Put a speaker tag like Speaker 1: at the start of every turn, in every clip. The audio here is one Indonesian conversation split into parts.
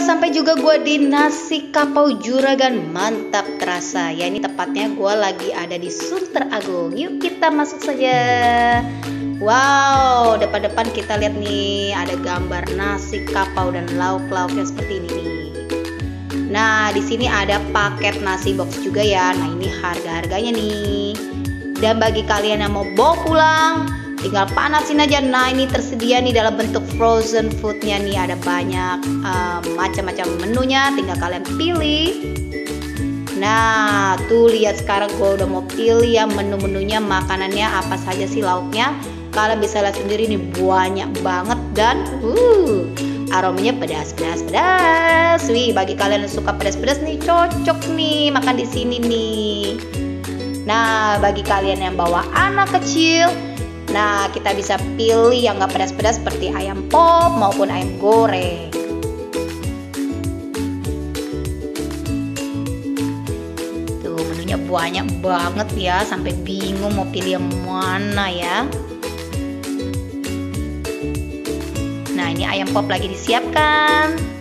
Speaker 1: sampai juga gue di nasi kapau juragan. Mantap terasa. Ya ini tepatnya gue lagi ada di Sunter Agung. Yuk kita masuk saja. Wow depan-depan kita lihat nih ada gambar nasi kapau dan lauk-lauknya seperti ini nih. Nah di sini ada paket nasi box juga ya. Nah ini harga-harganya nih. Dan bagi kalian yang mau bawa pulang tinggal panasin aja. Nah ini tersedia nih dalam bentuk frozen foodnya nih. Ada banyak uh, macam-macam menunya. Tinggal kalian pilih. Nah tuh lihat sekarang gue udah mau pilih ya menu-menunya makanannya apa saja sih lauknya. Kalian bisa lihat sendiri nih banyak banget dan uh aromanya pedas pedas pedas. Wih bagi kalian yang suka pedas-pedas nih cocok nih makan di sini nih. Nah bagi kalian yang bawa anak kecil Nah, kita bisa pilih yang gak pedas-pedas seperti ayam pop maupun ayam goreng. Tuh, menunya banyak banget ya, sampai bingung mau pilih yang mana ya. Nah, ini ayam pop lagi disiapkan.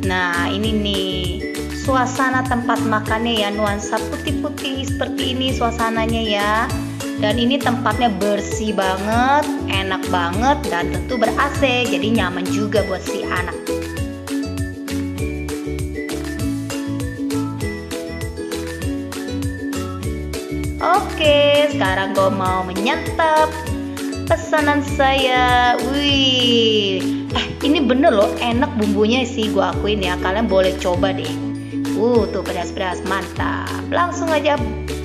Speaker 1: Nah ini nih suasana tempat makannya ya nuansa putih-putih seperti ini suasananya ya. Dan ini tempatnya bersih banget enak banget dan tentu ber AC jadi nyaman juga buat si anak. Oke sekarang gue mau menyantap pesanan saya. Wih eh ini bener loh enak bumbunya sih gue akuin ya. Kalian boleh coba deh. Uh tuh pedas-pedas mantap. Langsung aja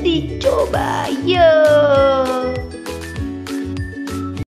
Speaker 1: dicoba yo